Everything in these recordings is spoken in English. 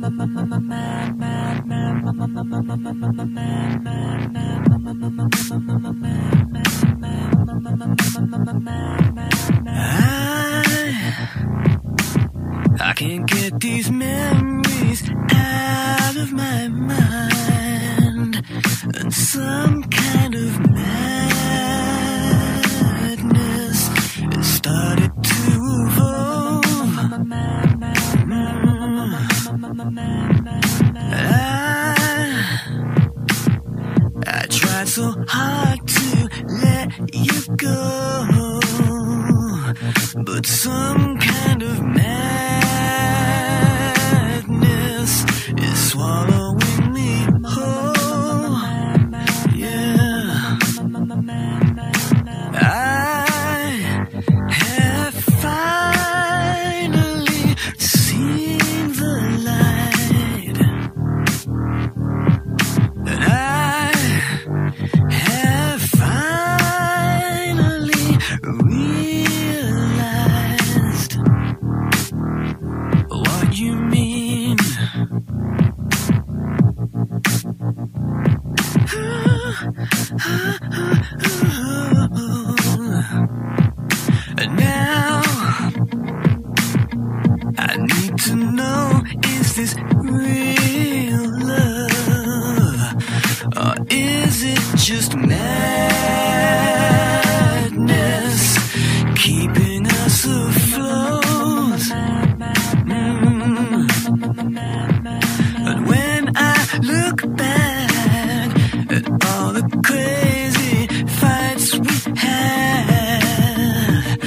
I can't get these memories out of my mind, and some kind of madness started to evolve. I, I tried so hard to let you go, but some kind of madness to know is this real love or is it just madness keeping us afloat? But when I look back at all the crazy fights we had,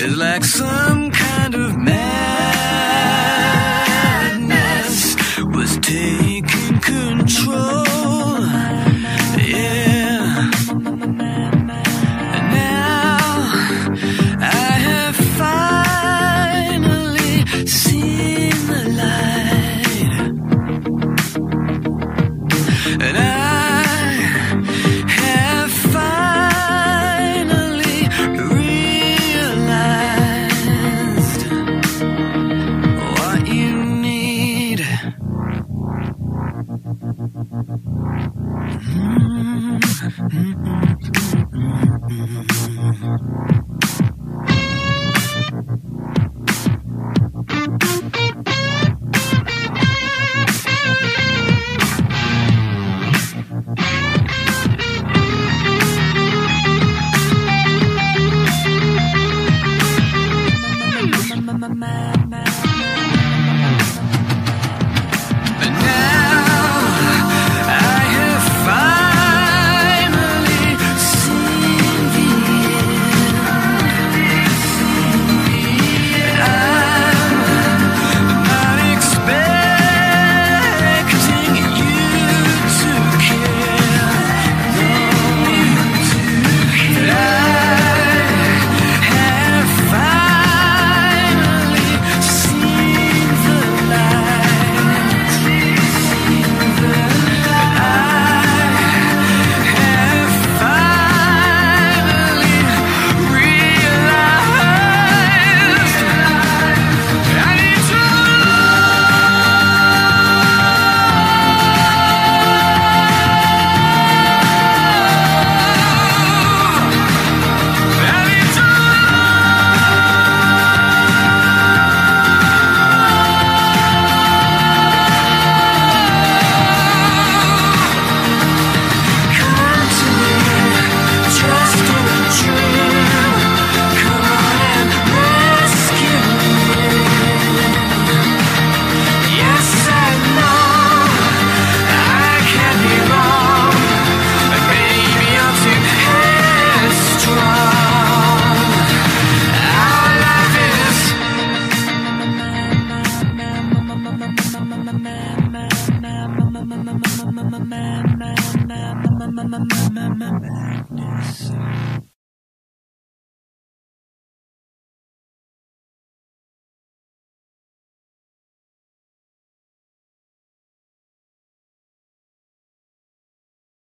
it's like some kind of madness see mm-hmm. madness.